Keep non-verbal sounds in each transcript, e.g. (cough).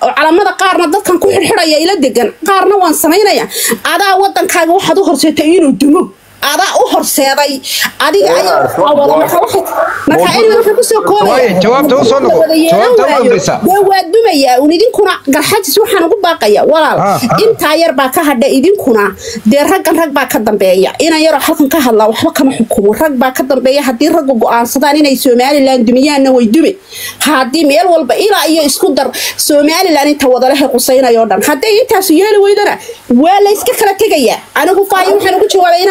oo calamada qaarna dadkan ku xirxidhaya ila degan qaarna waan samaynaya adaa wadankaaga waxaad u horseetay inuu dumo adaa u horseeday. Adiga ayamarka ku soo koobaya waa dumayaa un idinkuna garxajis waxaan ugu baaqaya. Walaal intaa yar baa ka hadha idinkuna. Dee raggan rag baa ka dambeeya. Inan yaroo halkan ka hadlaa waxba kama xukumo. Rag baa ka dambeeya haddii raggu go'aansadaan inay somalilan dumiyaanna way dume haddii meel walba ilaa iyo isku dar somalilan inta wadalehe qusaynayoo dhan. Hadday intaasu yeeli weydana waa layska kala tegayaa. Anigu faayo waxaan ugu jawaabay in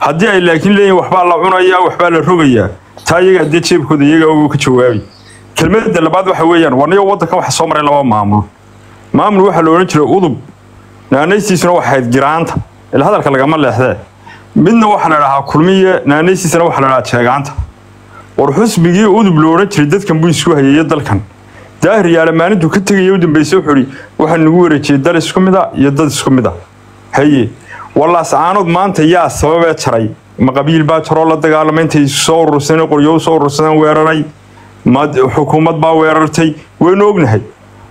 haddii ay laakiin leeyihiin waxbaa la cunayaa waxbaa la rogayaa taa iyaga haddii jeebkooda iyaga ugu ka jawaabi. Kelmadda labaad waxa weeyaan warniyo waddanka waxa soo maray laba maamul. Maamul waxaa la odhan jiray udub. Naanaystiisuna waxay ahayd giraanta. Ila hadalka lagama leexdee. Midna waxaa la dhahaa kulmiye naanaystiisana waxaa la dhahaa jeegaanta. War xusbigii udub lo odhan jiray dadkan buu isku hayeeye dalkan. Daahir yaalla maalintuu ka tegaya u dambaysa wuxuu ihi waxaa nagu wareejiyey dal isku mid a iyo dad isku mid a haye wallaas caanood maanta yaa sababee jaray? Ma qabiil baa jaroo la dagaalamay intay soo urursadeen qoryo u soo urursadeen weeraray. Ma xukuumad baa weerartay. Waynu ognahay.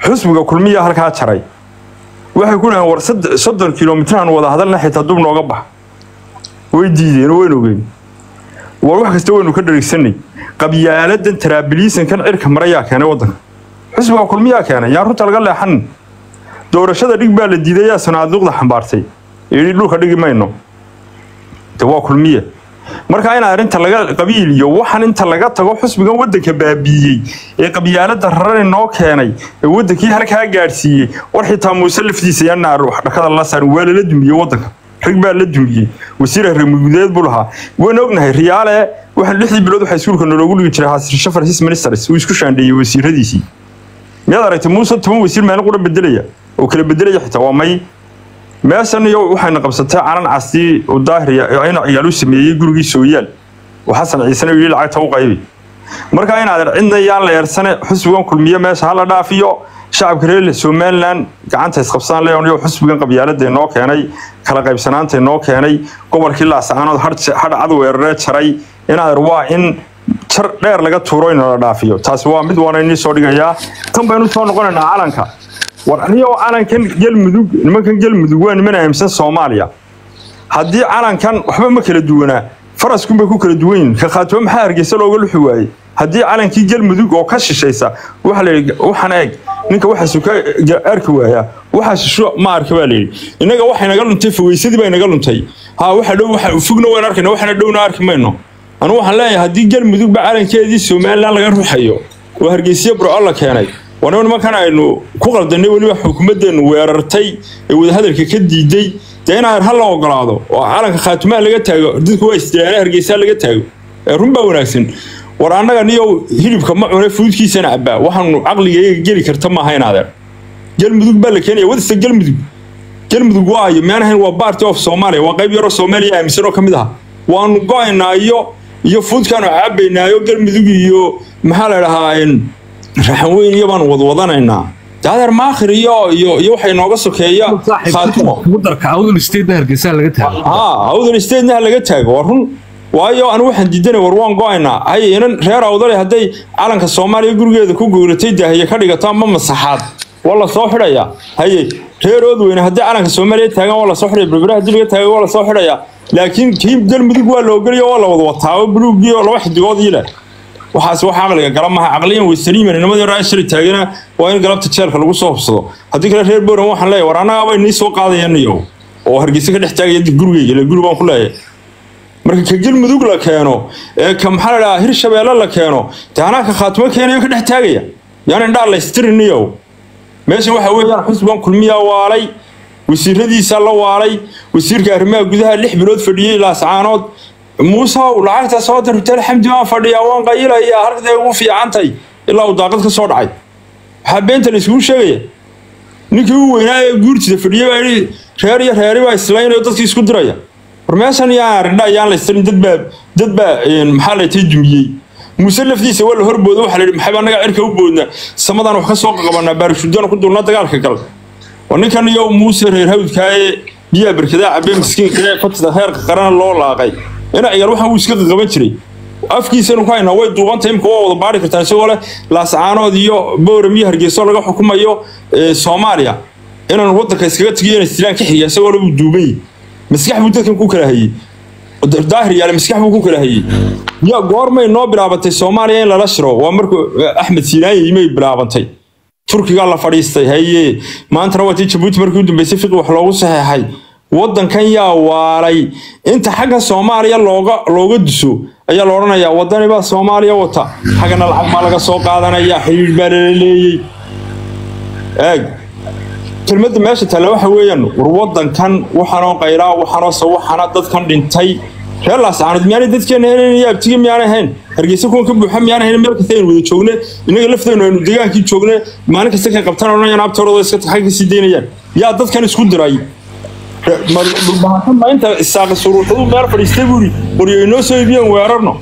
Xusbiga kulmiya halkaa jaray. Waxay ku dhahaan war soddon kilomitraan wada hadalna xitaa dub nooga bax way diideen waynu ogeyn. War wax kasta waynu ka dharigsanay qabyaaladan taraabiliisankan cirka marayaa keenay waddanka. Xusbiga kulmiyaa keenay yaan runta laga leexan. Doorashada dhig baa la diiday yaa sanaaduuqda xambaartay yidhi dhulka dhigi mayno. De waa kulmiye. Marka in arrinta laga qabiil iyo waxan inta laga tago xusbigan waddanka baabiiyey ee qabyaalada rarani noo keenay ee waddankii halkaa gaadhsiiyey war xitaa muuse laftiisa yanaar wax dhakada la saarin waa lala dumiyey waddanka. Rag baa la dumiyey. Wasiir reemugudeed buu lahaa. Waan ognahay riyaale waxaan lixdii bilood waxaa iskuulka naloogu dhigi jiray haasirsho farsis ministers uu isku shaandheeyey wasiiradiisii miyaad aragtay muuse toban wasiir maalin qura bedelaya? Oo kala bedelaya xitaa? Waa may meeshan iyo waxayna qabsatay calan casti oo daahir in ciyaal u sameeyey gurigii sooyaal oo xasan ciisena yidhi lacagta u qaybi. Marka inaad cidna la eersane xusbigan kulmiye meesha hala dhaafiyo. Shacabka reer somaliland gacanta isqabsaan leeyo xusbigan qabyaalada inoo keenay kala qaybsanaanta inoo keenay gobolkii laascaanood hadh cad weeraree jaray. Inaad waa in jar dheer laga tuuro in la dhaafiyo. Taasi waa mid waana inii soo dhigayaa. Tan baynu soo noqonaynaa calanka war anigoo calankan galmudug nimankan galmudug waa niman ahamsan soomaaliya. Haddii calankan waxba ma kala duwanaa faraskunbay ku kala duwan yihiin ka khaatimo maxaa hargeysa looga luxi waayey? Haddii calankii galmudug oo ka shishaysa waxa la yidhi waxaan eeg ninka waxaasu ka arki waayaa waxaa shisho ma arka baa layidhi innaga waxay naga luntay fogeysadii bay naga luntay. Ha waxa dhow waxa fogna waan arkayna waxana dhowna arki mayno. Anu waxaan leeyahay haddii galmudugba calankeedii somaliland laga ruxayo oo hargeysiya burco la keenay wanaba nimankan aynu ku qaldanay weliba xukuumaddeenu weerartay ee wadahadalka ka diiday dee inaan hal la ogolaado oo calanka khaatimaha laga taago dadku waa istilaana hargeysaa laga taago. Run baa wanaagsan. War annaga niyo hilibka ma cune fuudkiisana cabbaa waxaanu caqligayga geli karta maaha inaadeer galmudug baa la keenaya. Wadista galmudug galmudug waayo miyaanahayn waa party of soomaaliya waa qayb yaroo soomaaliya aaminsan oo ka mid aha waanu go'aynaa iyo iyo fuudkaanu cabaynaayo galmudug iyo maxaa la dhahaa raxanweyn iyobaan wadwadanaynaa. Daadeer maakhir iyo iyo waxay nooga sokeeya khaatumo awdal steedna ha laga taago. Waa run waayo anu waxaan diidanay war waan go'aynaa. Inan reer awdale hadday calanka soomaaliya gurigeeda ku gowratay daahiye ka dhigataa ma masaxaad. Waa la soo xidhayaa haye reer oodweyne hadday calanka soomaaliya taagaan waa la soo xidhaya. Berberaha dib laga taagan waa la soo xidhayaa laakiin kii dal mudug waa la ogoliya waa la wadwataa oo buluugii oo laba xidigoodii leh waxaas wax caqliga gala maha caqliyan way saliiman nimadii hore ashari taagana waa in galabta jeelka lagu soo hubsado. Haddii kale reer boran waxaan leeyahay war annaga bay nii soo qaadayaniyo oo hargeysa ka dhex taagaya gurigeyga ile guri baan ku leeyahay. Marka ka galmudug la keeno ee ka maxaa la dhahaa hirshabeelle la keeno dee anaa ka khaatimo keenayo ka dhex taagaya. Yaan indhaa laystiriniyo meeshan waxa weeyaan xusban kulmiyaa waalay wasiiradiisa la waalay wasiirka arrimaha gudaha lix bilood fadhiyey laascaanood muusow lacagta soo dir hotel xamdi waan fadhiyaa waan qayilayaa halkay ugu fiicantay. Ilaa uu daaqad ka soo dhacay. Waxaa beenta la iskugu sheegaya ninkii u weynaa ee guurtida fadhiya baa yidhi reer iyo reeri baa islaynayo dadkii isku diraya. War meeshan yaa arindha ayaan la istirin dad baa dad baa maxaa la tay dumiyey muuse laftiisa waa la horbooda waxaa la yidhi maxayba annaga cirka u boodnaa? Samadaan wax ka soo qabanaa baarishuddana ku dulna dagaalka gal waa ninkan iyo muuse reer hawdkaa ee biyaha berkadaa cabee miskiinka ee fatida heerka qarana loo laaqay ciyaar waxaan uu iska qaqaban jiray. Afkiisanu ku haynaa way duubantay imka waa wada baari kartaa isagoo leh laascaanood iyo bowram iyo laga xukumayo soomaaliya. Inaan waddanka iskaga tegiyo inay istiraan ka xiga isagoo le buu duubay. Maskax buu dadkan ku kala hayey daahir yaale maskax buu ku kala hayey ya goormay noo bilaabatay soomaaliya in lala shiro. Waa markuu axmed siinaanye yimay bilaabantay. Turkigaa la fadhiistay haye maantana waa tii jabuuti markii u dambeysay fiqi wax loogu saxeexay waddankan yaa waalay inta xagga soomaaliya looga duso ayaa la odhanayaa waddani baa soomaaliya wata. Xaggana lacag maa laga soo qaadanaya xiriir baa lala leeyey eeg. Kelmadda meesha talle waxa weeyaan war waddankan waxaanoo qayraa waxaanoo sawaxana dadkan dhintay. Reer laascaanood miyaanay dadkeena helen iyo abtigi miyaanay ahayn? Hargeysa kuwan ka buuxa miyaanay hayn meel kasta aynu wada joogne innaga laftaynu aynu degaankii joogne maalin kasta kan qabtaan odhanayaan abtoorooda iska xagga ka sii daynayaan. Yaa dadkan isku diray ma inta isaaqi suruuxadu meel fadhiistay buuri waryo inoo soo iibiyeen weerarno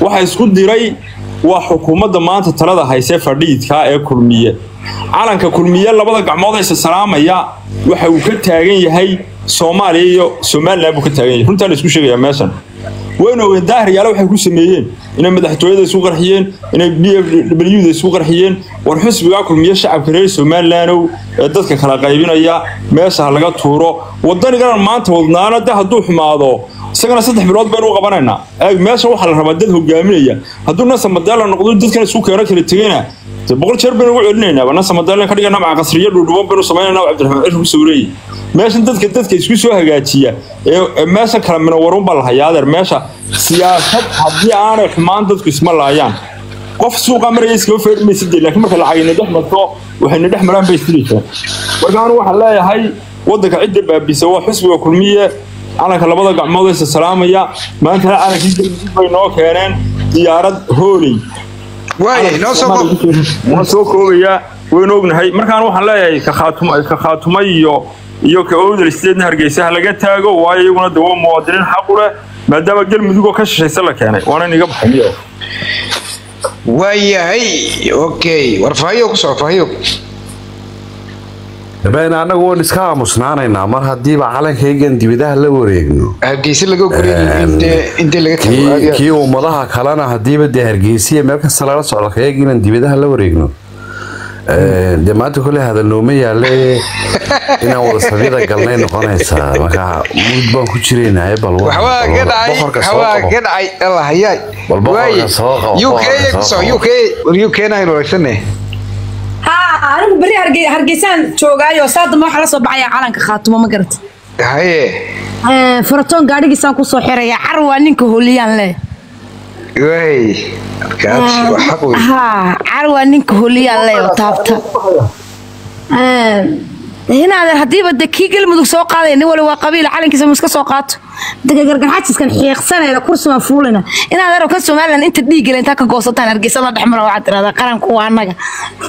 waxa isku diray waa xukuumadda maanta talada haysee fadhiidkaa ee kulmiye. Calanka kulmiye labada gacmood aysa salaamaya waxa uu ka taagan yahay soomaaliya iyo somalilan buu ka taagan yahay. Runtaa la isku sheegayaa meeshan wayna ogeyn daahiryaale waxay ku sameeyeen. Inay madaxtooyada isku qarxiyeen inay b f w-da isku qarxiyeen. War xusbigaa kulmiye shacabka reer somalilandow ee dadka kala qaybinaya meesha ha laga tuuro. Waddanigana maanta wadnaana de hadduu xumaado isagana saddex bilood baynu qabanaynaa meesha waxaa la rabaa dad hogaaminaya. Hadduu nasa madeela noqdo dadkan isku keeno kala tegayna. Boqol jeer baynu ugu celinaynaa nasa madeela ka dhigana maca qasriyo dhuudhuban baynu samaynayna cabdiraxmaan cishir ku sawreeyey meeshan dadka dadka isku soo hagaajiya ee meesha kala baa la meesha siyaasad haddii aanay xumaan dadku isma laayaan. Qof suuqa maraya iskama feerimaysa dee laakiin marka lacagina dhex marto waxayna dhex maraan bay istiraysaa marka anu waxaan leeyahay waddanka cidda baabisa waa xusbiga kulmiye calanka labada gacmood aysa salaamaya maantana calankii galmudug bay noo keeneen diyaarad hooley waa soo koobayaa waynu ognahay. Markaan waxaan leeyahay ka khaatumay iyo iyo ka owdal steedna hargeysa ha laga taago waayo iyaguna de waa muwaadiniin xaqu leh maadaama galmudugoo ka shishaysa la keenay. Waana inaga baxay waayahay okay. Warfaahiyo ku soo faahiyo been annagu waan iska aamusnaanaynaa mar haddiiba calankaygan dibadaha la wareegno. Kii ummadaha kalena haddiiba dee hargeysiya meel kasta lala socdo kayaga inaan dibadaha la wareegno. Dee maanta kole hadalnooma yaalle (laughs) inaan wada sabyada galnay noqonaysaa. Marka mud baan ku jiraynaye bal waxbaa ka anigu beri hargeysaan joogaayo saadama waxaa la soo baxaya calanka khaatumo ma garata haye. Faratoon gaadhigiisaan ku soo xiraya car waa ninka holiyaan way ha car waa ninka holiyaan oo taabta. Hinaadeer haddiiba de kii galmudug soo qaadaya nin wali waa qabiila calankiisa mu iska soo qaato dadka gargarxajiskan xiiqsanayna kursimaan fuulina. Inaadeer ka somalilan inta dhiigale intaa ka goosataan hargeysada dhexmara waxaad tirahdaa qaranku waa annaga.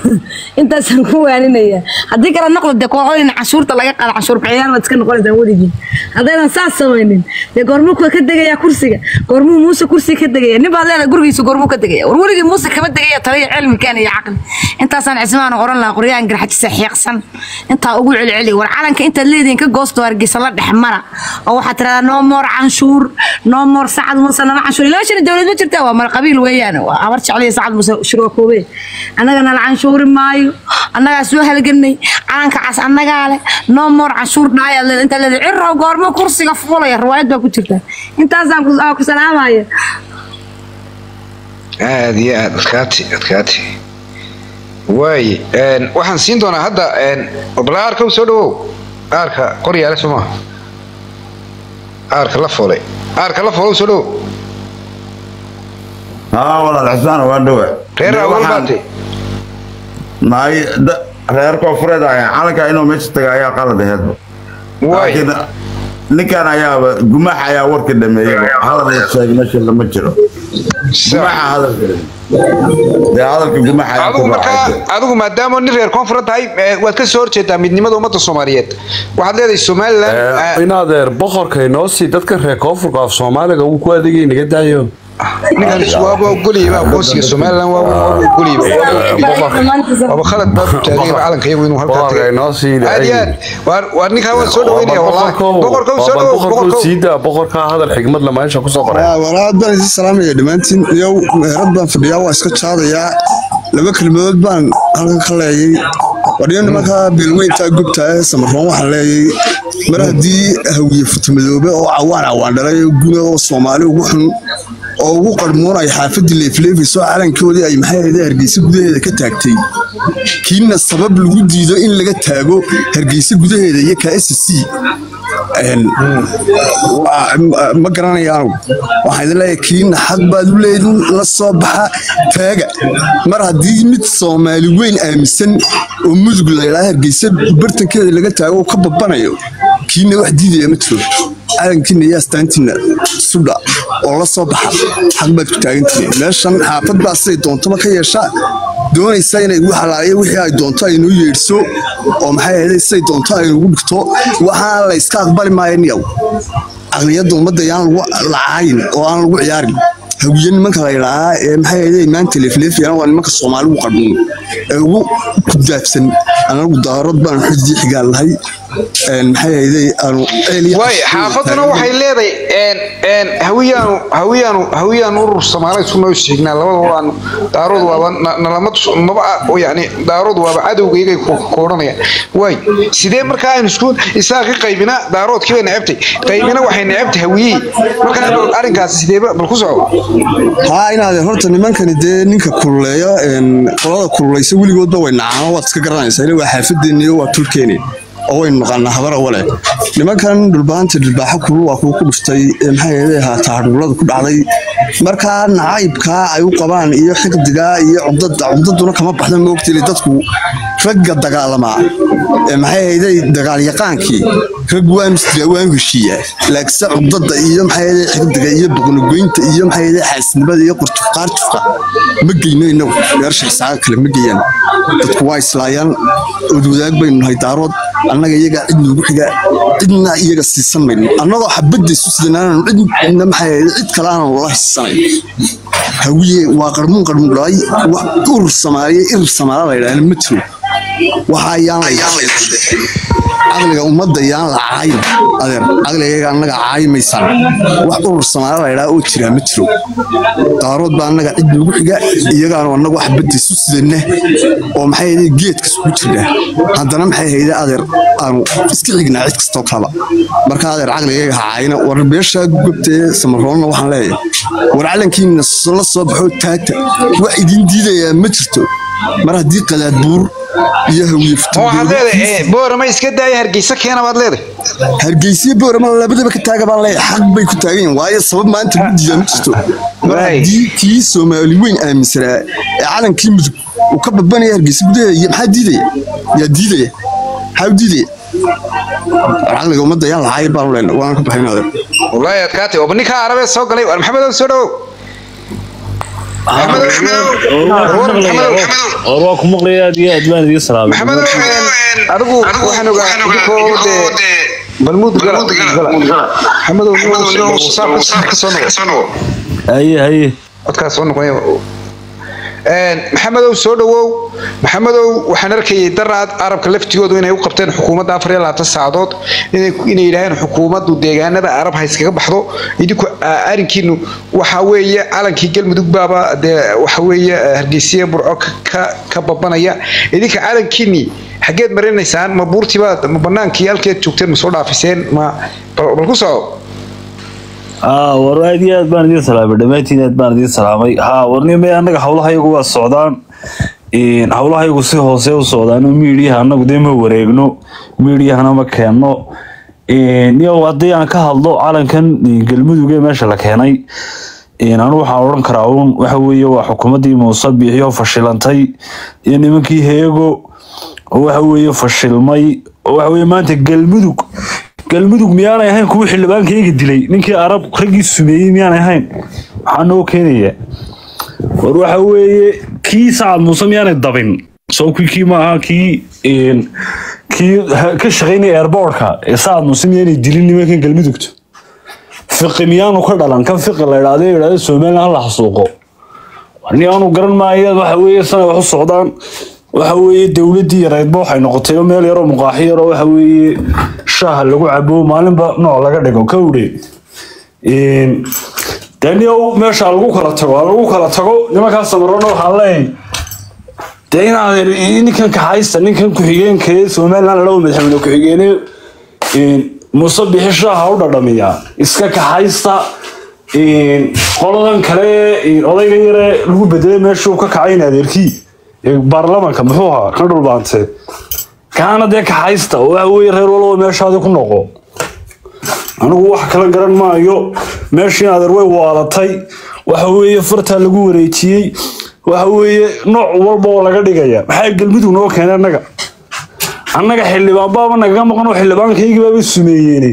(laughs) Intaasaan ku waaninaya. Haddii kale noqdo dee kooxoodina canshuurta laga qaada canshuur bixiyaan waad iska noqonaysaa weligiin haddaydan saas samaynin. Dee goormuu ka degayaa kursiga? Goormuu muuse kursiga ka degaya nin baad leedahay gurigiisa goormuu ka degaya war weligii muuse kama degaya taliya cilmikan iyo caqli. Intaasaan cismaan oran lahaa qoryaan garxajisa xiiqsan. Intaa ugu celceli war calanka intaad leedihiin ka goosto hargeysa la dhex mara. Oo waxaad tiradaa no more canshuur no more sacad muuse nama canshuur. Ilaa shan dowlad ma jirta waa mara qabiil weeyaan. Jecliya sacad muuse shirwakoobe annaga nala canshuuri maayo. Annagaa soo halganay calanka cas annagaa leh. No canshuur dhaayaad leeda intaad leedahay cirrow goormo kursiga fuulaya. Riwaayad baa ku jirta. Intaasaan ku salaamaya aad iyo aad adkaati adkaati. Waay waxaan siin doonaa hadda u soo dhawow aarka qoryaale soo maaha aarka la foolay aarka la foolay u soo dhawow haa walaal xusaan waa dhowe reer awal baate reer koonfureed ah calanka inuu meesha taga ayaa qalad aheed ninkan ayaaba gumax ayaa warka dhameeyaba hadal la sheegay meesha lama jiro. Gumaxa hadalka dee hadalka gumaxa ayaa ku raacay adigu maadaama nin reer koonfureed tahay eh, waad ka soo horjeedaa midnimada ummadda soomaaliyeed. Waxaad leedahay somalilan eh, in adeer boqorka inoo sii dadka reer koonfurka af soomaaliga uu ku adeegay naga daayo ninkan waaba ogoliyaba aqoonsiga somalilan waaba ogoliyaba khalad baa ku taagay calanka iyagu inuu halkaa boqorka tagay inoo sii aad iyo aad waar ninkaa waan soo dhaweynaya wallahi boqorkow soo dhawow boqorkow boqorkow siida boqorka hadal xigmad la meesha ku soo qoray walaad baan idin salaamaya dhammaantiin yow meherad baan fadhiyaa waa iska jaadayaa laba kelmadood baan halkan ka leeyay wadhiyo nimanka beelweyntaa gubta ee samaroon waxaan leeyay mar haddii hawiye futamadoobe oo cawaan cawaan dhalay oo guna oo soomaali ugu xun oo ugu qarmoonaya xaafadii leefleefayso calankoodii ay maxay hargeysa gudaheeda ka taagtay? Kiina sabab lagu diido in laga taago hargeysa gudaheeda iyo ka s c. Ma garanayaan waxaan idin leeyahay kiina xaq baad u leedin la soo baxa taaga. Mar haddii mid soomaali weyn aaminsan oo mudug laydhaa hargeysa bartankeeda laga taago ka babanayo kiina wax diidaya ma jiro calankiina iyo astaantiina sudha oo la soo baxa xaq baad ku taagantihiin meeshan xaafad baa siday doontaba ka yeesha doonaysa inay ugu xalaaliyo wixii ay doonto ay noo yeedhso oo maxay ahayd siday doonto ay nagu dhigto waxaan la iska aqbali maayo niyow aqliyadda ummadda yaan lagu lacaayin oo aan lagu ciyaarin. Hawiye nimanka la yidhaahaa ee maxay ahayd maanta leefleefayaan waa nimanka soomaali ugu qarbuun ee ugu kudaabsan anagu daarad baan waay xaafaduna waxay leedahay urur soomaaliyeed ku noo sheegnaa. Labada waanu daarood waaba na- nalama yacni daarood waaba cadowga iyagay ku koodhanayaan waay sidee markaa aynu isku isaa ka qaybina daaroodkii bay necabtay qaybina waxay necabtay hawiyihii markaa arrinkaasi sideeba bal ku soco haa inaadeen horta nimankani dee ninka kululeeya qolada kululaysa weligoodba way nacaano waad iska garanaysaa ila waa xaafadeeniyo waa tulkeeni oo waynu naqaanaa nimankan dhulbaanta dhilbaaxa kulul waa kuwa ku dhuftay maxay ahaataa hadhuulada ku dhacday. Markaa nacaybkaa ay u qabaan iyo xiqdigaa iyo cudada cudaduna kama baxda moogtili dadku ragga dagaalamaa maxay ahayday dagaalyaqaankii rag waanu heshiiyaa laakiinse cudada iyo maxay xiqdiga iyo boqnogoynta iyo maxay xaasnimada iyo qurtuf qaartufka ma geyno inagu meersha xisaaga kale ma geeyaan. Dadku waa islaayaan. Odwadaag baynu nahay daarood annaga iyaga cid noogu xiga cidna iyaga siisan mayno annagoo xabadda isu sidanaananu cidna maxay cid kale aanan la hiisanayn hawiye waa qarmuun qarmuun dhalay wax urur soomaaliya irir soomaala la yidhaahna ma jiro. Waxa ayaan la caqliga ummadda yaan la caayin. Adeer caqligayaga annaga caayimaysaan wax urur soomaali la yidhaha oo jiraa ma jiro. Daarood baa annaga cid noogu xiga iyagaanu annagu wax badda isu sidana oo maxay ahayd geedka isugu jirnaa haddana maxay ahayd adeer aanu iska xignaa cid kastoo kalaba marka adeer caqligayaga ha caayina. War beesha gubta ee samaroonna waxaan leeyahay. War calankiina la soo baxo taagta. Wax idin diidayaa ma jirto. Mar haddii qadaad buur iyo hawiye ma waxaad leedahay eh, iska daaya hargeysa keena baad leedahay. Hargeysiya boorama labadaba ka taaga baan leeyahay. Xaq bay ku taagan yihiin. Waayo sabab maanta guddiga ma jirto mar haddii kii soomaali weyn aaminsanaa ee calankii mudug uu ka babanaya hargeysa gudaheeda iyo maxaa diidaya yaa diidaya maxaa u diidaya caqliga ummadda yaan lacaayir baan leenahay waan ka baxayn adeer wallaahi adkaatay oo ninkaa arabee soo galay maxamedow soo dhawow waa ku maqlaya aad iyo aad baan idiin salaamay maxamedow een, adigu waxaan ogaa idinkoo dee balmuud gala gala maxamedow saa ka soo noqo haye haye codkaas soo noqonaya Maxamedow soo dhawow maxamedow waxaan arkayay daraad arabka laftigoodu inay u qabteen xukuumadda afar iyo labaatan saacadood inay yidhaaheen xukuumaddu deegaanada arab ha iskaga baxdo. Idinku arrinkiinu waxa weeye calankii galmudug dee waxa weeye ah, hargeysiya burco ka- babanaya idinka calankiinii xaggeed marinaysaan ma buurtiibaad ma banaankii halkeed joogteen ma soo dhaafiseen ma bal ku soco war aad iyo aad baan idiin salaamay dhammaantiin aad baan idiin salaamay. Haa warnimay annaga howlahayagu waa socdaan. Howlahayagu si hoose u socdaan miidiyaha annagu dee ma wareegno miidiyahana ma keenno. Een, yow haddii aan ka hadlo calankan galmudug ee meesha la keenay een, anu waxaan odhan karaa uun waxa weeye waa xukuumaddii muuse biixiyoo fashilantay iyo nimankii heego oo waxa weeye fashilmay oo waxa weeye maanta galmudug galmudug miyaanay ahayn? Kuwii xildhibaankayga dilay. Ninkii arab raggii sumeeyey miyaanay ahayn? Maxaa noo keenaya. War waxa weeye kii sacad muuse miyaanay dabin? Soo kii maaha kii kii ha- ka shaqaynaya airbortka ee sacad muuse miyaanay dilin nimankan galmudugta? Fiqi miyaanu ka dhalan. Kan fiqi la idhaahdo idhaahdo somaliland hala xasuuqo. Ni aanu garan maayo waxa weeye sana wax u socdaan waxa weeye dowladdii yareydba waxay noqotay oo meel yaroo muqaaxi yaroo waxa weeye shaaha lagu cabo maalinba nooc laga dhigo kawdhe daniow meesha lagu kala tago ha lagu kala tago nimankaas samarona waxaan leeyahay dee inaad ninkan kaxaysta ninkan ku-xigeenka ee somaliland laba madaxweyne ku-xigeene muuse bixi shaaha u dhadhamiya iska kaxaysta qoladan kale odayga yare lagu bedelay meeshuu ka kacayn adeerkii ee baarlamanka muxuu ahaa? Kan dhulbaante kaana dee kaxaysta waxa reer walba meeshaadi ku noqo. Anigu wax kala garan maayo. Meeshii adeer way waalatay. Waxa weeye fartaa lagu wareejiyey. Waxa weeye nooc walba oo laga dhigaya. Maxaa galmudug noo keenay annaga? Annaga xildhibaan baaba nagaga maqan oo xildhibaankaygii baaba sumeeyeene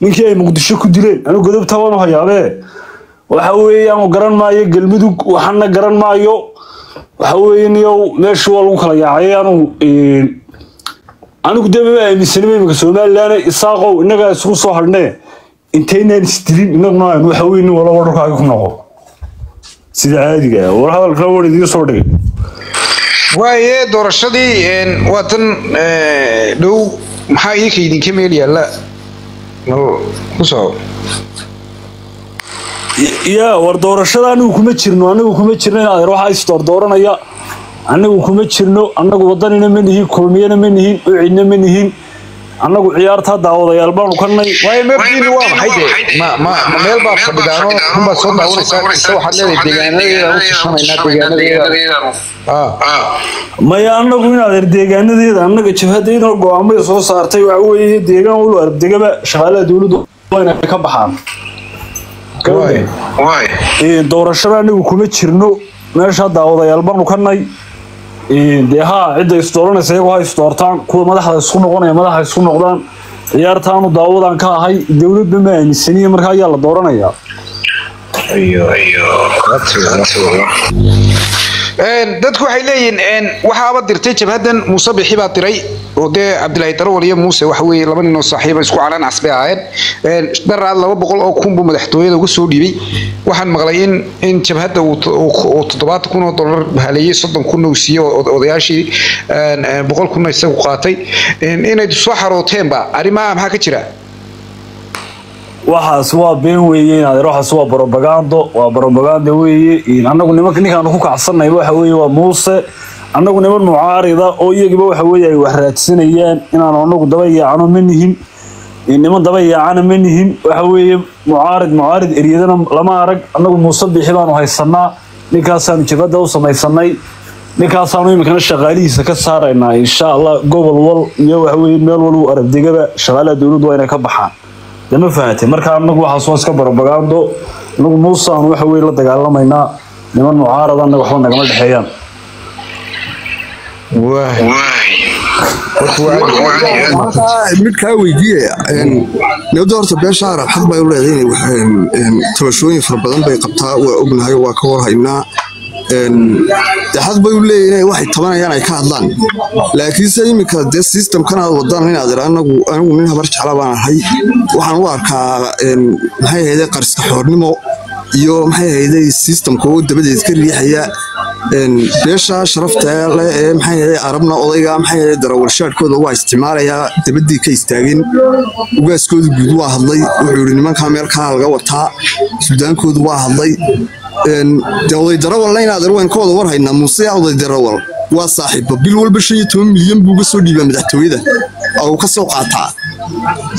ninkii ay muqdisho ku dileen anigu godobta waanu hayaabee waxa weeye aanu garan maayo galmudug waxana garan maayo waxa weeye niyow meeshii waa lagu kala yaacay anu anigu dee mama aaminsanima imika somalilan isaaqow innagaa isugu soo hadhnee intaynaan isdilin innaguna aynu waxa nin walaba dhulkaaga ku noqo. Sida caadiga ah war hadalkana war idiin soo dhigay. Waaye doorashadii waa tan dhow maxaa idinka idinka meel yaalla? Oo ku soo ya war doorashada anigu kuma jirno anigu kuma jirno in adeer waxaa isdoor dooranaya anigu kuma jirno anagu wadanina ma nihin kulmiyana ma nihin ucidna ma nihin. Anagu ciyaartaa daawadayaal baanu kanay waaye meerdiini waa maxay dee? ma ma ma meel baad fadhidaano? runbaad soo daawanaysaa waxaad leedahay deegaanadeedaan u tashanaynaa deegaanadeedaan ah. Maya anagu in adeer deegaanadeeda annaga jabhadayna go'aamay soo saartay waxa weeye deegaan walo ardegaba shaqaalaha dowladdu waa inay ka baxaan doorashada anigu kuma jirno meesha daawadayaal baanu kanay Ee, dee haa cidda isdooranaysa iyagu ha isdoortaan kuwa madaxda isku noqonaya madaxa isku noqdaan ciyaartaanu daawadaan ka ahay dowladba ma aaminsaniye marka ayaa la dooranayaa dadku waxay leeyihiin waxaaba dirtay jabhadan muuse bixi baa diray oo dee cabdilaahi darawal iyo muuse waxa weeye laba nin oo saaxiiba isku calaan casbay ahaayeen Een, daraad laba boqol oo kun buu madaxtooyada uga soo dhiibay waxaan maqlay in in jabhadda uu to- uu- uu toddobaatan kun oo dollar bahaleeyey soddon kun uu siiyey odayaashii boqol kunna isagu qaatay. Inay soo xarooteenba arrimaha maxaa ka jira? Waxaas waa been weeye adeer waxaas waa brobagando waa brobaganda weeye. Een, annagu nimanka ninkaanu ku kacsanay waxa weeye waa muuse annagu niman mucaarida oo iyagiba waxa weeye ay wax raadsanayaan inaanu annagu daba yaacno ma nihin. Niman daba yaacana ma nihin. Waxa weeye mucaarid mucaarid eryadana lama arag. Annagu muuse bixi baanu haysanaa ninkaasaanu jabhadda u samaysanay ninkaasaanu iminkana shaqaalihiisa ka saaraynaa insha allah gobol wal iyo waxa weeye meel walba arabdegaba shaqaalaha dowladdu waa inay ka baxaan. De ma marka anagu waxaas iska barabagaando anagu muuse aanu waxa weye la dagaalamaynaa. Niman mucaarada anaga waxba nagama dhexeeyaan mid kaa weydiiye nabadda horta beesha arab xaq bay u leedahay inay tabashooyin fara badan bay qabtaa waa ognahay waa ka warhaynaa xaq bay u leeyihiin inay waxay tabanayaan ay ka hadlaan. Laakiinse iminka dee systemkan aad wadaan inaad ira anagu anigu nin habar jecla baan ahay. Waxaan u arkaa maxay ahayday qarska xoornimo iyo maxay ahayday systemka oo dabadeed ka riixaya beesha sharafta leh ee maxay ahayday arabna odayga maxay ahayday darawalshaadhkooda waa isticmaalayaa dabadii ka istaageen ugaaskooda guud waa hadlay wuxuu yidhi nimankaa meel kalaa laga wataa suudaankoodu waa hadlay. Dee oday darawalna inaad irwayn ka wada war haynaa muuse oday darawal. Waa saaxiibba bil walba shan iyo toban milyan buu uga soo dhiibaa madaxtooyada. Oo uu ka soo qaataa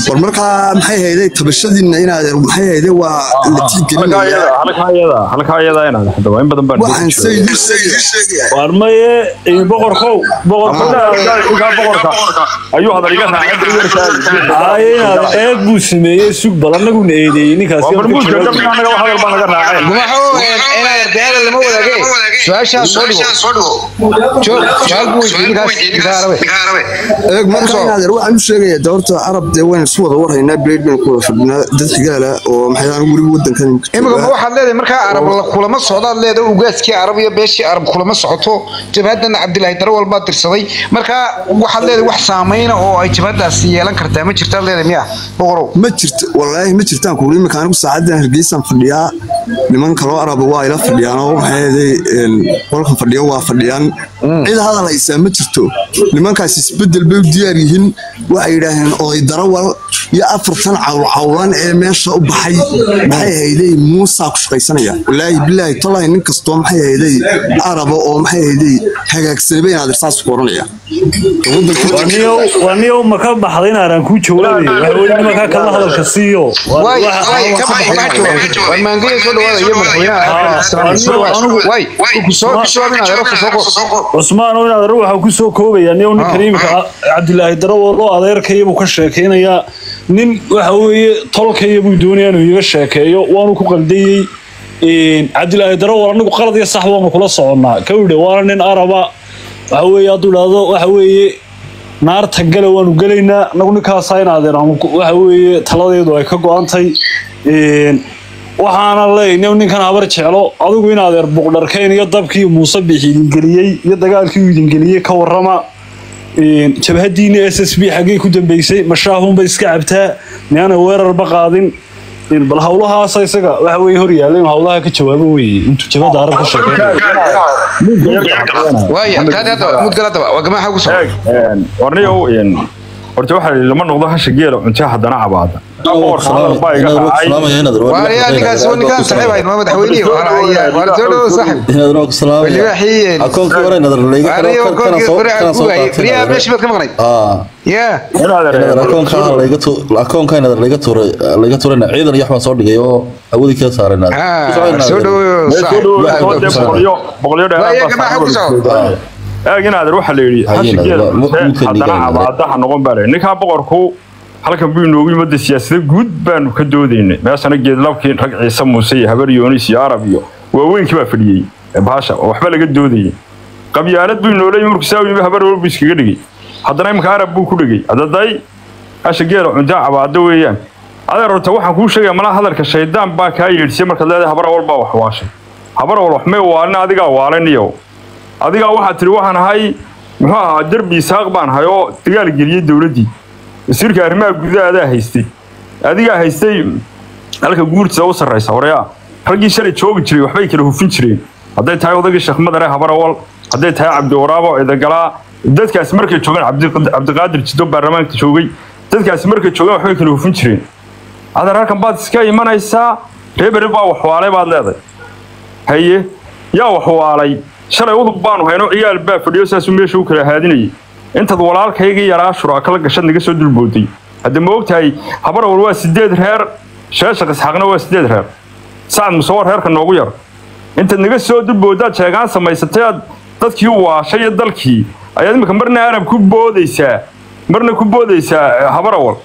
war markaa maxay hayday tabashadiina inaad maxay hayday? Waa la tixgelinaya halkaa iyada halkaa iyada inaad hadda waa in badan baan waxaan se idiin sheegaya waar maye boqorkow boqorka boqorka. Ayuu hadal iga raacay. Aaye, inaad eeg buu sameeyey sug bal anaguna eedeeyey ninkaas waxaan u sheegayaa de horta carab dee waynu isu wada warhaynaa blade baynu ku wada fadhinaa dad xigaala oo maxay weliba wadankan imika ma waxaad leedahay markaa arab la kulama socdaad leedahay ugaaskii arab iyo beeshii arab kulama socoto jabhadana cabdilaahi daro walbaa dirsaday markaa waxaad leedahay wax saameyna oo ay jabhadaasi yeelan kartaa ma jirtaad leedahay miya boqorow ma jirto wallaahi ma jirtaan kuuri imika anigu saacadan hargeysaan fadhiyaa niman kaloo araba waa ila fadhiyaan oo maxay ahaday qolkan fadhiyo waa fadhiyaan. Cid hadalhaysaa ma jirto. Nimankaas isbeddel bay u diyaar yihiin. Waxay yidhaaheen oday darawal iyo afartan cawlcawlan ee meesha u baxay maxay ahayday muusaa ku shaqaysanaya wallaahi bilaahi tolaahi nin kastoo maxay ahayday araba oo maxay ahayday hagaagsanaba inaad irsaas ku oranaya waa niyow ma ka baxday inaanan kuu jawaabay waxa weye nimankaa kala hadalka siiyo cusmaan oo inaad waxaa ku soo koobaya niyow ninkan iminka cabdilaahi darawal oo adeerkaya buu ka sheekaynayaa nin waxa weeye tolkaya buu doonaya inuu iga sheekeeyo waanu ku qaldayey cabdilaahi darawal anigu qalad iyo sax waanu kula soconnaa. Ka widhe waana nin araba. Waxa weeye hadduu idhaahdo waxa weeye naarta gale waanu gelaynaa. Anagu ninkaasaa inaadeen waxa weeye taladeedu ay ka go-antay waxaana leeyahay ninkan habar jeclo adigu in adeer buqdharkayn iyo dabkii muuse bixi idingeliyey iyo dagaalkii idingeliyey ka warrama jabhadiini s s b xaggay ku dambeysay mashaahunba iska cabtaa. Miyaana weerarba qaadin. Bal hawlahaasa isaga waxa weye hor yaalla inuu hawlaha ka jawaabo weye intuu jabhada arab ka waaya kaadi hadda mud gala daba. Waa gamaxa ku soo warniyow horta waxaa la lama noqdo hasha geela cunta haddana cabaada akoonka inad laga tuuray laga tuurayna ciidan iyo waxbaan soo dhigay oo awoodii kala saarayna soo dhawo boqolyo waaya gamaxa ku soo eeg inaader waxaa la yidhi hasha geela haddana cabaadaha noqon baa layihi ninkaa boqorku halkan buu inoogu yimada siyaasada guud baanu ka doodaynay meeshana geedlabkii rag ciise muuse iyo habar yoonis iyo arab iyo waaweynkii baa fadhiyey. Baasha oo waxba laga doodayay qabyaalad buu inoola yimi markuu saa yimi habar walbu iskaga dhigay. Haddana imika arab buu ku dhigay. Hadaday hasha geela cuntaa cabaado weeyaan. Adeer horta waxaan kuu sheegaya malaa hadalka shaydaan baa kaa yeedhisay markaad leedahay habar awal baa wax waashay. Habar awal waxmay waalin adigaa waalaniyo adigaa waxaad tiri waxaan ahay muxuu ahaa derbi isaaq baan ahay oo dagaal geliyey dowladdii wasiirka arrimaha gudaha adaa haystay. Adigaa haystay halka guurtisa u sarraysa horeyaa raggii shalay joogi jiray waxbay kala hufin jireen. Hadday tahay odagii sheekh madare habar awal hadday tahay cabdiwaraabo ciidagalaa dadkaasi markay joogaan cabdiqaadir jiddo baarlamaanka joogay. Dadkaasi markay joogaan waxbay kala hufin jireen. Adeer halkan baad iska imanaysaa? Reeberi baa waxwaalay baad leeday haye yaa waxwaalay shalay udub baanu hayno ciyaal baa fadhiyo saasuu meesha u kala haadinayay intaad walaalkaygii yaraa shuraakala gashad naga soo dulbooday hadda ma ogtahay habar awal waa sideed reer sheeshaq isxaaqna waa sideed reer. Sacad muse waa reerka noogu yar. Intaad naga soo dulboodaad sheegaan samaysatay aad dadkii waashay iyo dalkii. Ayaad imika marna arab ku boodaysaa marna ku boodaysaa habar awal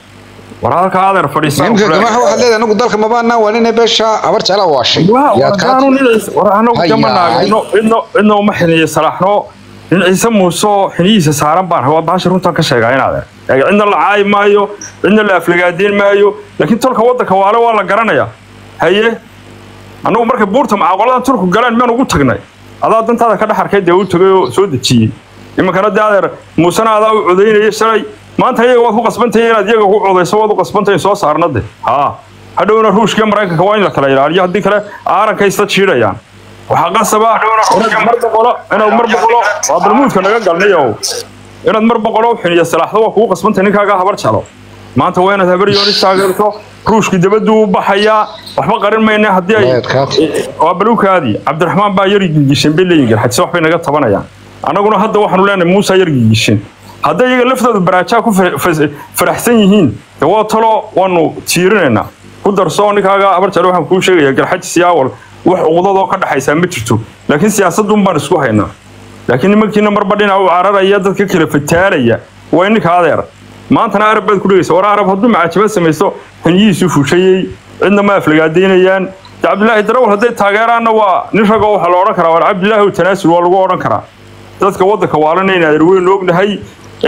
war halkaa adeer fadhiisaa imika gamaxa waxaad leedahay anigu dalka mabaanaa waa nina beesha habar jecla waashay. Cidna uma xiniyo salaaxno nin ciise muuse oo xinihiisa saaran baan waa baasha runtan ka sheegaa inaad cidna la caayi maayo cidna la aflagaadeyn maayo laakiin tolka waddanka waale waa la garanayaa haye annagu markay buurta macaaqoladan turku galeen miyaan ugu tagnay. Adaa dantaada ka dhex arkay dee u tagay oo soo dejiyey. Iminkana dee muusena adaa u codaynaya shalay. Maanta iyaga waad ku qasbantahay inaad iyaga ku codayso waad u qasbantahay soo saarna haa hadhowna ruushka maraykanka waa in la kala ilaaliyo haddii kale aaranka isla jiidhayaan waxaa qasaba mar boqolo inaad mar boqolo. Waa balmuudka naga galnayo inaad mar boqolo xiniyo salaaxdo waa kugu qasbantahay ninkaagaa habar jeclo maanta waa inaad habar yoonis taageerto ruushku dabaduu u baxayaa. Waxba qarin mayna haddii ay waa baluukaadii cabdiraxmaan baa yar gigishin bay leeyihiin garxadse waxbay naga tabanayaan. Annaguna hadda waxaanu leenahay muusa yar gigishin hadday iyaga laftooda baraajaa ku faraxsan yihiin de waa talo waanu tiirinaynaa. Ku darso ninkaaga habar jeclo waxaan kuu sheegaya garxajis iyo awal wax uqdadoo ka dhaxaysaa ma jirto. Laakiin siyaasadun baan isku haynaa laakiin nimankiina marba dhinac u cararaya dadka kala fataalaya. Waa ninka adeer maantana arab baad ku dhegaysa war arab hadduu macaajibad samaysto xiniyihiisu fushayey cidna ma aflagaadaynayaan. De cabdilaahi darawal hadday taageeraanna waa nin ragoo waxaa la odhan karaa war cabdilaahi u tanaasul waa lagu odhan karaa. Dadka waddanka waalana in adeer weyn ognahay.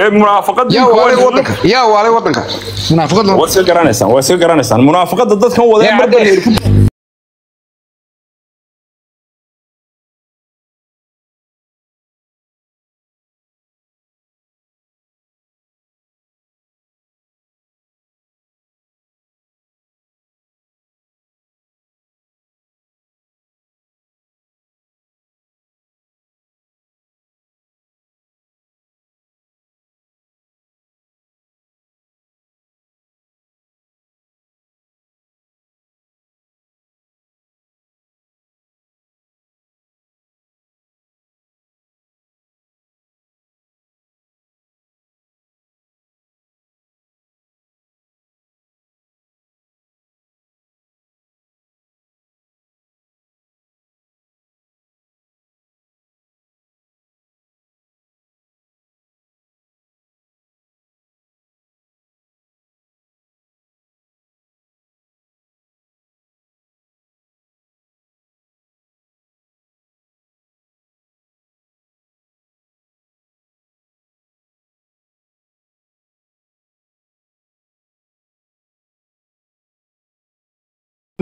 Ee munaafaqad yaa waalay wadanka munaafaqad waa iska garanaysaan waa iska garanaysaan munaafaqada dadkan marba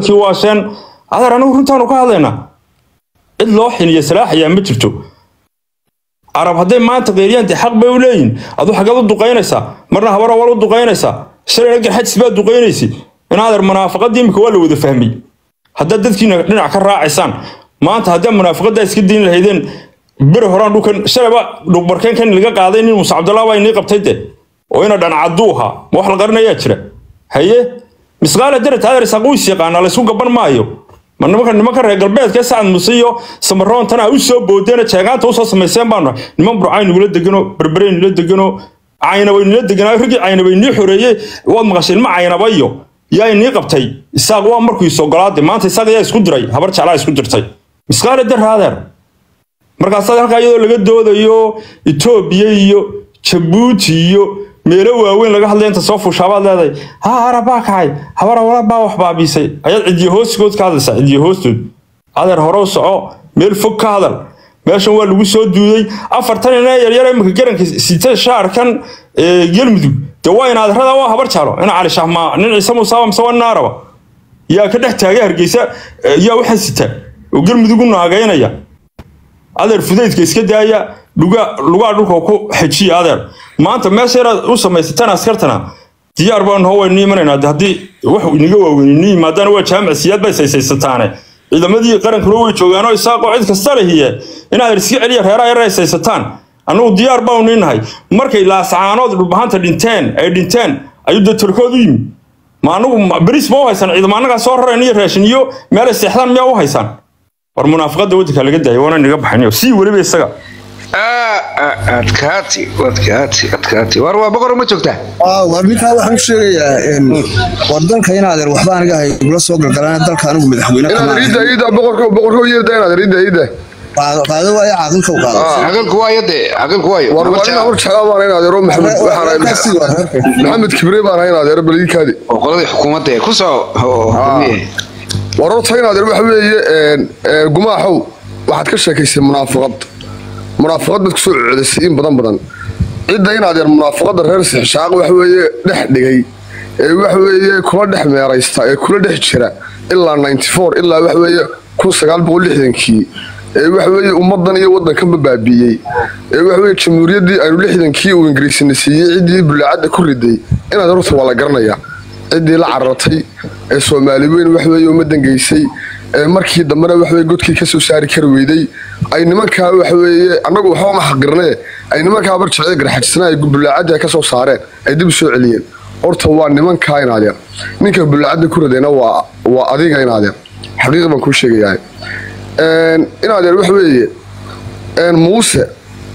kii waasheen adeer anigu runtaanu ka hadlaynaa cid loo xiniyo salaaxayaa ma jirto. Carab hadday maanta qeyriyaan dee xaq bay u leeyihiin aduu xaggeed u duqaynaysaa marna habara wal u duqaynaysaa. Shalayna garxajis baa duqaynaysi. In adeer imika waa la wada fahmay. Haddaad dadkiina dhinac ka raacaysaan maanta haddaa munaafaqadaa iska dayn lahaydeen beri horaan dhulkan shalayba dhugbarkeenkan laga qaaday nin muuse cabdallah baa inii qabtay de oo ina dhancaduu ahaa. Wax la qarinayaa jira. Haye misqaala darad adeer isaaq u is yaqaanaa laysku gaban maayo ma nimanka reer galbeedka sacad muse iyo samaroontan u soo boodeena jeegaanta u soo samayseen baanu niman burcay nugula degano berbere nula degano caynabay nula deganaa raggii caynabay nii xoreeyey waad maqasheen ma caynaba iyo yaa inii qabtay isaaq waa markuu is maanta isaaq yaa isku diray habar jeclaa isku dirtay misqaala dar adeer markaasaad halkaa iyadoo laga doodayo etoobiya iyo jabuuti iyo meelo waaweyn laga hadlay inta soo fuushaabaad leedahay ha arab baa kacay habar wala baa wax baabiisay. Ayaad cidiyo hoostigood ka hadlaysaa cidiyo hoostood adeer hore u soco meel fog ka hadal. Meeshan waa lagu soo duuday afartan ina yaryar imika garanka sita shaarkan galmudug dee waa in adeerada waa habar jaalo. Ina cali shahmaa nin ciise musaaba mise waa naaraba yaa ka dhex taagay hargeysa yaa waxaa sita oo galmudug u naagaynaya. Adeer fudaydka iska daaya lugaa dhulka ku xejiya adeer maanta meesha inaad u samaysataan askartana diyaar baan noo waynu imanaynaa haddii wax inaga waaweyn ni yimaadana waa jaamic siyaad bay saysaysataane ciidamadii qarankuna way joogaanoo isaaqoo cid kasta inaad iska celiya reeraha yar ay saysataan annugu diyaar baanu niinahay. Markay laasacaanood dhulbahanta dhinteen ay dhinteen ayuu dee u yimi. Ma anugu beriis ma u haysaan ciidamo annagaa soo rarayn iyo raashin iyo meelay seexdaan miyaa u haysaan? War munaafaqada waddanka laga daaya waana inaga baxayn sii weliba isaga war waa boqor ma joogtaa? Aa, war ninkaa waxaan u sheegayaa een, wadanka inaadeer waxba aniga hay igula soo galgalaan dalka anigu madaxweyne qaado qaado waayo caaqilka u qaado. Aqalku waayo dee aqalku waayo war Nabad waa ina jecel. war jeclaa baan inaad ero maxamed waxaan ahay Warkaasi waa reerka. maxamed kibre baan ahay inaad ero balidikaadi oo qoladii xukuumadda ee ku soo oo- oo- war horta inaad ero waxa weeye gumaaxow. Waxaad ka sheekaysay munaafaqad munaafaqad baad ku soo codisay in badan badan. Cidda inaad yar munaafaqada reer sixshaaq waxa weeye dhex dhigay ee waxa weeye kula dhex meeraysta ee kula dhex jira ilaa 94 ilaa waxa weeye 1960kii ee waxa weeye ummadan iyo wadankanba baabiiyey ee waxa weeye jamhuuriyaddii aynu lixdankii uu ingiriisina siiyey ciddii bulaacadda ku riday. Inaad horta waa la garanayaa ciddii la carartay ee soomaali weyn wax weeye ummadan geysay ee markii dambena wax weeye godkii ka soo saari kari weyday ay nimankaa wax weeye annagu waxba ma xaqirnee ay nimankaa barjecda garxajisnaa ay bulaacadda ka soo saareen ay dib u soo celiyeen. Horta waa nimankaa inaadeer ninka bulaacadda ku ridayna waa adiga inaadeer xaqiiq baan kuu sheegayaa. Inaadeer wax weeye een, muuse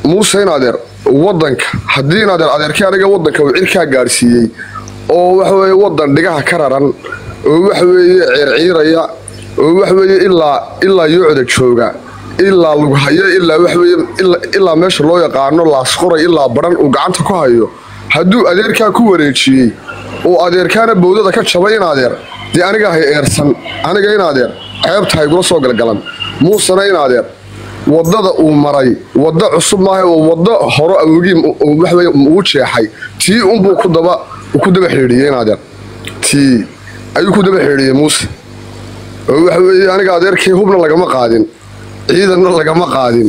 muuse inaadeer wadanka haddii inaadeer adeerkii aniga wadanka uu cirkaa gaadhsiiyey oo waxa weeye wadan dhigaha ka raran oo waxa weeye ciirciiraya oo waxa weeye ilaa yoocda jooga. Ilaa lagu hayo ilaa waxa weeye ilaa- meesha loo yaqaano laasquray ilaa baran uu gacanta ku hayo. Hadduu adeerkaa ku wareejiyey oo adeerkaana bowdada ka jabay in adeer. Dee aniga hay eersan aniga in adeer. Ceebta haygula soo galgalan. Muusena in adeer. Wadada uu maray wada cusub maaha oo wada horo awogii waxweye ugu jeexay. Tii unbuu ku daba xidhiidhiyey in adeer. Tii ayuu ku daba xidhiidhiyey muuse oo waxa weeye aniga adeerkii hubna lagama qaadin ciidanna lagama qaadin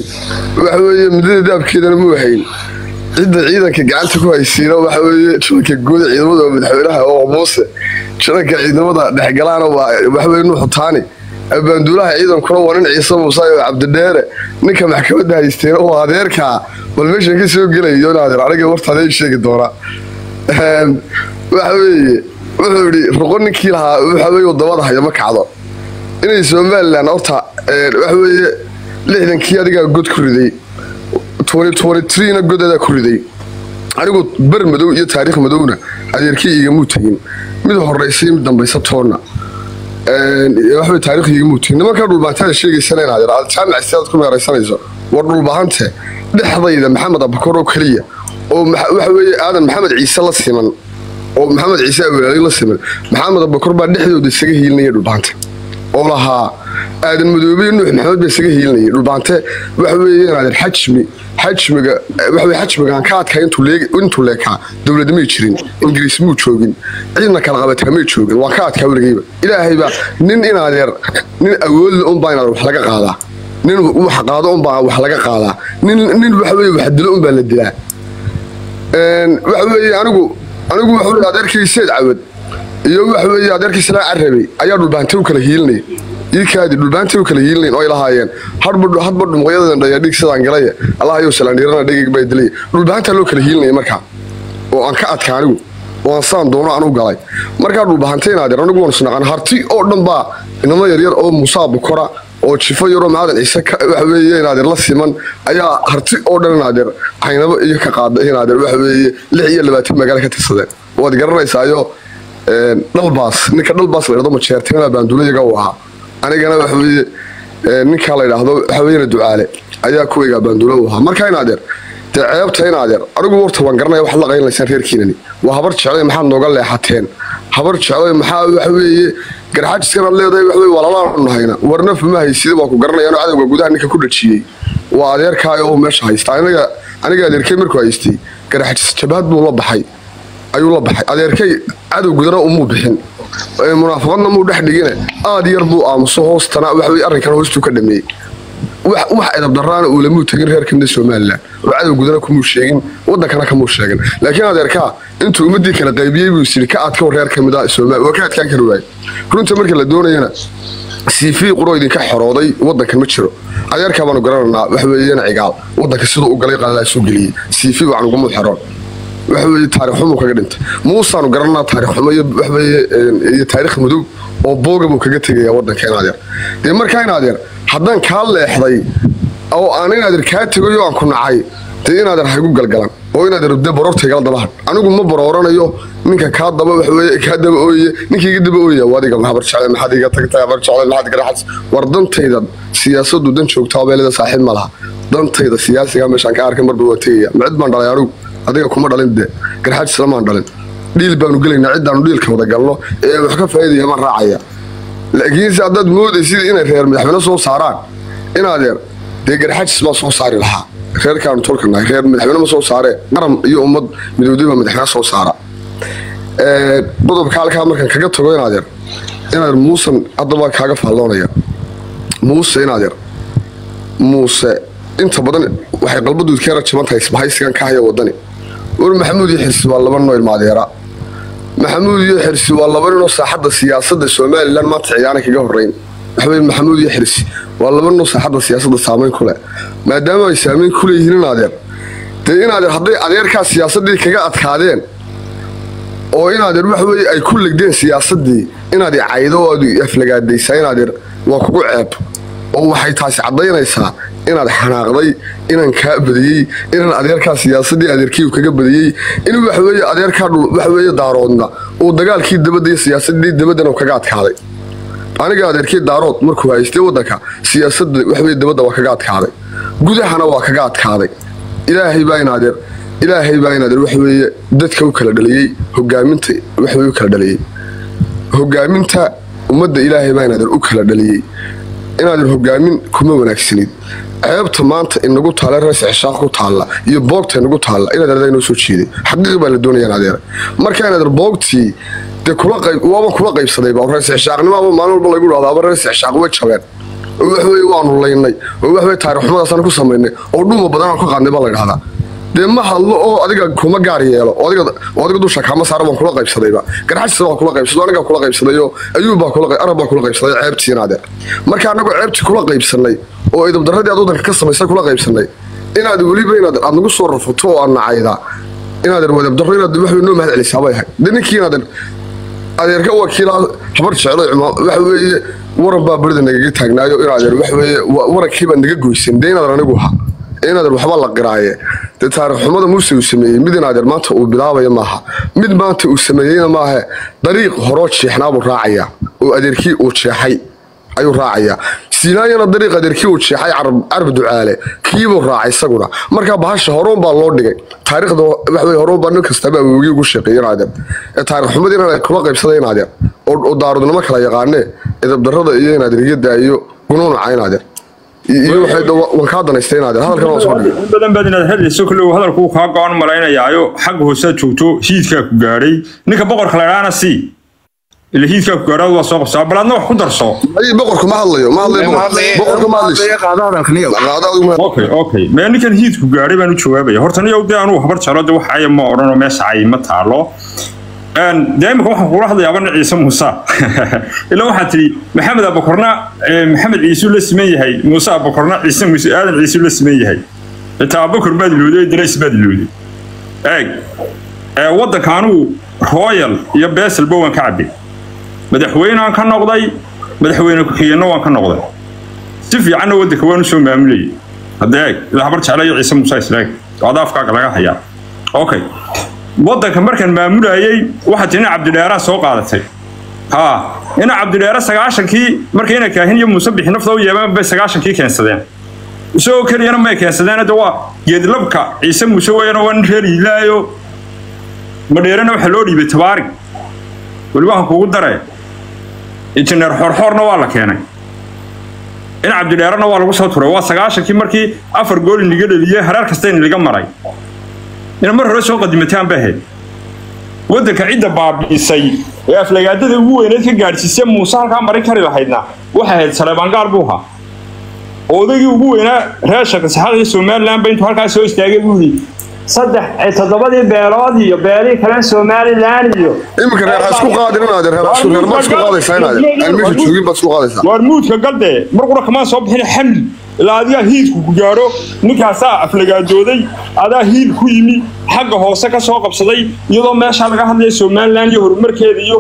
waxa midada daabkeedana muu hayn cidda ciidanka gacanta ku haysiina waxa weeye guuda ciidamada madaxweynaha oo muuse jiranka ciidamada dhexgalaana waa waxaweye nuuxu taani abaanduulaha ciidankuna waa nin ciise muuse oo cabdidheere ninka maxkamadda haysteena oo adeerkaa bal meeshan ka soo gelayo adeer aniga wartaada ii sheegi doonaa waxa wuxuu yidhi ruqo ninkii lahaa waxa waddamada haya ma kacdo inay somalilan horta waxa weeye lixdankii adigaa god ku riday. na godadaa ku riday. Anigu ber madow iyo taariikh madowna adeerkii igamuu tegin mid horeysay mid dambaysa toonna. Waxbay taariikh igamuu tegin nimanka dhulbaantada sheegaysana in adeer aad jaamac ku meeraysanayso war dhulbahante dhexdayda maxamed abakor oo keliya oo waxa weeye aadan maxamed ciise la siman oo maxamed ciise awalaali la siman maxamed abakor baa dhexdooda isaga hiilinaya dhulbahante oo lahaa aadan madoobey nuux maxamed baa isaga hiilinayay dhulbaante waxa weeye inaadan xajmi xajmiga waxa weye xajmigaan ka adkaa intuu leekaa dowladda may jirin ingiriis muu joogin ciidna kala qabataa may joogin waan ka adkaa weligayba. Ilaahayba nin inaadeer nin awoodle unbaa inaad wax laga qaadaa. Nin wax qaado unbaa wax laga qaadaa. Nin waxa weye wax dilo unbaa la dilaa. Waxa weeye anigu anigu waxa adeerkii seed cawad iyo waxa weeye adeerkii silaa carabay ayaa dhulbaante u kala hiilinaya iikaadi dhulbaanta u kala hiilinayn oo ay lahaayeen hadba hadba dhumuqyadan dhaya dhig sidaan galaya allahayow salaandhiirana dhigig bay dilay. Dhulbahantaa loo kala hiilinaya markaa oo aan ka adka oo aan saan doono anu galay. Markaa dhulbahantay inaadeer anigu waan isnaqan harti oo dhan baa inamo yaryar oo musaa bukora oo jifo yaroo maadan ciise waxa weeye inaadeer la siman ayaa harti oo dhan inaadeer caynabo iyo ka qaada inaadeer waxa weeye lix iyo labaatan magaalo ka tirsadeen waad garanaysaayo dhalbaas ninka dhalbaas la dhahdo majeerteena baanduulayaga u ahaa. Anigana waxa weeye ninkaa la yidhaahdo waxa weeyana ducaale. Ayaa kuwaygaa baanduula u ahaa. Marka inaadeer dee ceebta inaadeer anigu warta waan garanaya waxaad la qaynlaysaan reerkiinani waa habar jeclay maxaad nooga leexateen? Habar jeclay maxaa waxa weeye garxaajiskanaad leedahay waxa weye walalaanu nahayna warnaf ma haysida waa ku garanayaan cadowga gudaha ninka ku dhajiyey. Waa adeerkaayo oo meesha haysta aniga adeerkay markuu haystay garxaajis jabhad buu la baxay ayuu la baxay. Adeerkay cadow gudana umuu bixin. Munaafaqadna muu dhex dhigine. Aad yar buu aamuso hoostana waxaweye arrinkan hoostuu ka dhameeyey wax edabdaraana uulamuu tegin reer kamida somalilan oo cadow gudana kumuu sheegin wadankana kamuu sheegin. Laakiin adeerkaa intuu ummadii kala qaybiyey buu isiri ka adka reer kamida somalia waa ka adkaan kari waaye. Runta marka la doonayana siifii quro idinka xorooday wadankan ma jiro. Adeerkaa baanu garananaa waxaweeyana cigaal. Wadanka siduu u galay qalalaasuu geliyey. Siifii baan xeroon waxaweye taarikh xumu kaga dhintay. Muusaanu garanaa taarikh xumo iyo iyo taarikh madow oo booga buu kaga tegaya wadanka in adeer dee markaa in adeer haddaan kaa leexday oo aan in adeer kaa tegayo aan ku nacay dee in adeer haygu galgalan oo in adeer de baroortaygala daba hadh anigu ma barooranayo ninka kaa daba waxaweye kaa daba ooye ninka daba ooya waa adiga habar jeclay maxaad iga tagtay habar jeclay maxaad garaxas war dantayda siyaasadu dan joogtaa beelada saaxiib ma laha. Dantayda siyaasiga meeshaan ka arkay marba waa tegaya. Ma cid baan dhalay anigu adiga kuma dhalin de garxaaj islamaan dhalin. Dhiil baanu gelaynaa ciddaanu dhiilka wada galno ee wax ka faa'iidaya ma raacaya. Laakiinse haddaad moodaysid inay reer madaxweyne soo saaraan in adeer dee garxaajis baa soo saari lahaa. Reerkaanu tolkanahay reer madaxweyne ma soo saaree qaran iyo ummad midowday baa soo saara. Qodobka halkaa markaan kaga tago in adeer in adeer muusan haddaba kaaga faalloonaya muuse in adeer muuse inta badan waxay qalbaduud ka yara jaban tahay isbahaysigan ka haya wadani war maxamuud iyo xirsi waa laba noo ilmaadeera maxamuud iyo xirsi waa laba ninoo saaxadda siyaasadda somalilan maanta ciyaana kaga horeyn waxaweye maxamuud iyo xirsi waa laba ninoo saaxadda siyaasadda saamayn ku leh. Maadaama ay saamayn ku leeyihiin in adeer dee in adeer hadday adeerkaa siyaasaddii kaga adkaadeen oo in adeer waxa weye ay ku legdeen siyaasaddii inaad caydo oo aad aflagaadaysaa in adeer waa kugu ceeb oo waxay taasi caddaynaysaa inaad xanaaqday inaan kaa badiyey inaan adeerkaa siyaasadii adeerkiiu kaga badiyey in waxaweye adeerkaa waxaweye daaroodna uu dagaalkii dabadda iyo siyaasadii dabaddana kaga adkaaday. Aniga adeerkii daarood markuu haystay wadanka siyaasada waxaweye dabadda waa kaga adkaaday. Gudahana waa kaga adkaaday. Ilaahay baa in ilaahay baa in adeer waxaweeye dadka u kala dhaliyey hogaaminta waxaweye u kala dhaliyey. Hogaaminta ummadda ilaahay baa inaadan u kala dhaliyey. Inaadan hogaamin kuma wanaagsanid ceebta maanta inagu taalla rees cishaaq ku taalla iyo boogta inagu taalla inaad adaa inoo soo jeeday xaqiiq baa la doonayaan adeer marka inaadan boogtii dee waaba kula qaybsadayba rees cishaaqnimaaba maalin walba lagu dhahdo aba way jabeen. Oo wax weeye waanu laynay. Oo wax weye taariikh xumadaasaan ku samaynay. Oo dhuma badan aan ka qaadnay baa la dhahdaa dee ma hadlo oo adiga kuma gaar yeelo oo adiga dusha kaama saara baan kula qaybsadayba garxajisa baan kula qaybsaday anigaa kula qaybsadayo ayuub baa arab baa kula qaybsaday ceebtiina adeer marka anagoo ceebtii kula qaybsanay oo idabdaradii aad wadanka ka samaysay kula qaybsanay. Inaad weliba inaad aad nagu soo rafato oo aad nacayda inaadan wadabdaro inaad wax noo mahad celisaa bay ahayd. Dee ninkii inaadan adeerka wakiilaa habar jeclo waxa weeye waran baa barida nagaga taagnaayo inaadan wax weeye warankiibaa naga goysan dee inaadan anigu ahaa inaadan waxba la qiraaye. Dee taariikh xumada muuse uu sameeyey mid inaadeer maanta uu bilaabayo maaha mid maanta uu sameeyeyna maahe dariiq horoo jeexnaabuu raacaya oo adeerkii uu jeexay ayuu raacayaa siinaayana dariiq adeerkii uu jeexay carab ducaale. Kiibuu raacay isaguna. Markaa bahasha horoon baa loo dhigay. Taariikhda waxwey horoon baa nin kastaba awowgii ugu sheeqeeyay inaadeer ee taariikh xumada inaadeer kula qaybsaday inaadeer oo daarudnimo kala yaqaanee edabdarrada iyo gunuunaca inaadeer iyo waxay waan kaa danaystay inaadeer hadalkan waa soo dhigay. in badan baad inaad hadlayso kollow hadalkuu kaa go-an malaynayaayo xagga hoosead joogto hiidkaa ku gaadhay ninka boqorka la idhaana sii ila hiidkaa ku gaadhaad waa soo qabsaa bal adna wax ku darso boqorku ma hadlayo ma hadlayo okay mee ninkan hiidku gaadhay baan u jawaabaya horta niyow dee anuu habar jeclo de wax aya ma odhanoo meesha cay ma taalo dee imika waxaan kugula hadlayaa nin ciise muuse ilaa (laughs) waxaa tidhi maxamed abakorna maxamed ciisuu la siman yahay muuse abakorna ciise muuse aadan ciisuu la siman yahay xitaa abakor baad ilooday darays baad ilooday eeg waddanka anugu royal iyo beselba waan ka cabbay madaxweynaan ka noqday madaxweyne ku-xigeenna waan ka noqday. Si fiicanna waddanka waan u soo maamulayay hadda eeg ilaa habar jecla iyo ciise muuse isleeg adaafkaaga laga hayaa. Okay waddanka markaan maamulayay waxaa tii ina cabdidheeraa soo qaadatay. Haa ina cabdidheere sagaashankii marka ina kaahin iyo muuse bixi nafta u yeebeen bay sagaashankii keensadeen. Isagoo keliyana may keensadeen de waa geedlabka ciise muuse weyana waa nin reer hiilaayo madheerena waxaa loo dhiibay tabaarig weli waxaan kugu dare injineer xoorxoorna waa la keenay. In cabdidheerena waa lagu soo turay. Waa sagaashankii markii afar gool iniga dheliyey hareer kasta iniga maray. Ina mar hore soo qadimataan ahayd. Waddanka cidda baabi'isay ee aflagaadada ugu weyneed ka gaadhsiisay muuse halkaa marin kari lahaydna waxay ahayd saleebaangaar buu ahaa. Odaygii ugu weynaa reer shaqasaxaaq iyo somaliland ba intuu halkaa soo istaagay buu yidhi saddex toddobadii beelood iyo beelihii kale somaliland iyo iminka reer ha isku qaadin inaadeer reer isku reer ma isku qaadaysaa inaadeer aan meesha joogin baad isku qaadaysaa. waar muudka galde mar qura kamaan soo bixin xamli ilaa adigaa hiidku ku gaadho ninkaasaa aflagaadooday adaa hiid ku yimi xagga hoose ka soo qabsaday iyadoo meeshaa laga hadlaya somaliland iyo horumarkeeda iyo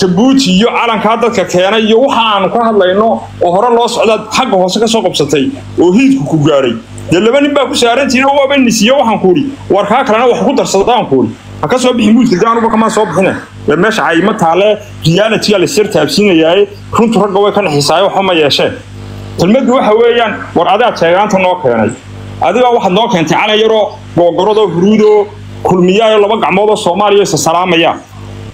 jabuuti iyo calankaa dadka keenay iyo waxa aanu ka hadlayno oo hore loo socdaad xagga hoose ka soo qabsatay oo hiidku ku gaadhay dee laba nin baa ku saarantihiin oo waaba nisiyo waxaan ku idhi war kalena wax ku darsadaan ku idhi ha ka soo bixi muudka dee anuba kamaan soo bixine dee meesha cayma taale realitiga la sir taabsiinayaaye runtu ragga way ka naxisaayo waxba ma yeesheen. Kelmaddu waxa weeyaan war adaad sheegaanta noo keenay. Adigaa waxaad noo keentay calan yaroo googoradoo huruudoo kulmiyaayo laba gacmoodoo soomaaliya isa salaamaya.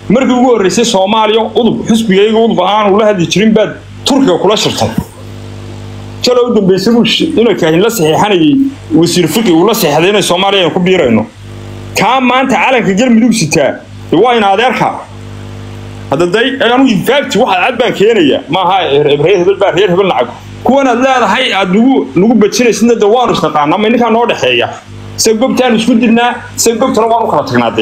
Markii ugu horreysay soomaaliya udub xusbigayga udub aanu la hadli jirin baad turkiga kula shirtay jalo u dambaysay buu inay kaahin la saxiixanayay wasiir fiqi uu la saxiixday inay soomaaliya ku biirayno. Kaa maanta calanka galmudug sitaa waa in adeerka hadda anu infaacti waxaad cad baan keenaya. Maaha reer hebel baa reer hebel nacab kuwan aad leedahay aad nagu nagu bajinaysidna de waanu isnaqaanaa ma ninkaa noo dhexeeya. Se gobtaanu isku dirnaa se gobtana waanu kala tagnaa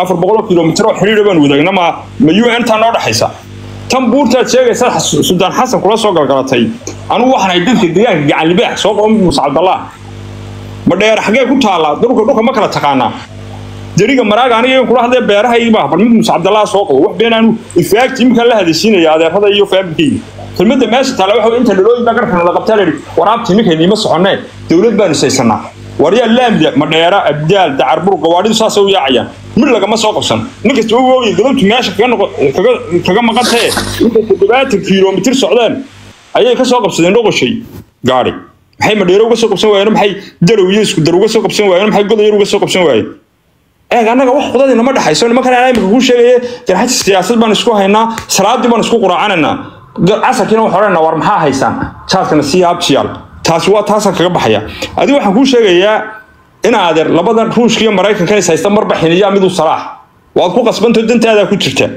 afar boqoloo kilomitir oo xidhiidha baanu wadaagna ma ma u n taa noo dhexaysa tan buurtaad sheegaysa suldaan xasan kula soo galgalatay. Anugu waxaan ahay dadka deegaanka gacan libaax soo qaba muuse cabdallah. Ma dheer xaggee ku taallaa dhulka dhulka ma kala taqaanaa deriga maraaga aniga kula hadlaya beerahaygi baa bal mid muuse cabdallah soo qabo wax been ifaagti iminkaan la hadaysiinaya adeerada iyo faabikayga kelmadda meesha taala waxa inta dhalooyin baa garkan la qabtaa layidhi waraabti ninkayni ima soconnee dowlad baanu saysanaa waryaa laamda madheera abdaal dacarbur gawaadhidu saasay u yaacayaan mid lagama soo qabsan. Ninkasta u oogay galabtu meesha kaga maqantee intay toddobaatan kiiloomitir socdeen ayay ka soo qabsadeen dhoqoshay. Gaadhi maxay madheero uga soo qabsan waayeen? Maxay darow isku dar uga soo qabsan waayeen? Maxay godayar uga soo qabsan waayeen? Eeg annaga wax qudadii nama dhexayso nimankan aan imika kuu sheegaya garxaji siyaasad baan isku haynaa salaadii baan isku quraacanaynaa. Casarkiina waxaan odhanaynaa war maxaa haysaan? Jaadkana sii taasi waa taasaan kaga baxaya. Adiga waxaan kuu sheegayaa in adeer labadan ruushka iyo maraykankan is haysta marba xiniyaa miduu salaax waad ku qasbantao dantaadaa ku jirta.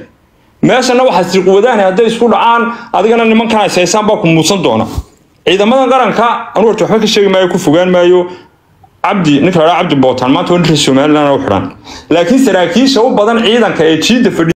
Meeshana waxaad sirquwadaani hadday isku dhacaan adigana nimankan is baa ku muusan doona. Ciidamadan qaranka anu horta waxba ka sheegi maayo ku fogaan maayo. Cabdi ninka la cabdi bootaan maanta waa ninka somaliland u xidhan. Laakiin saraakiisha u badan ciidanka ee jiida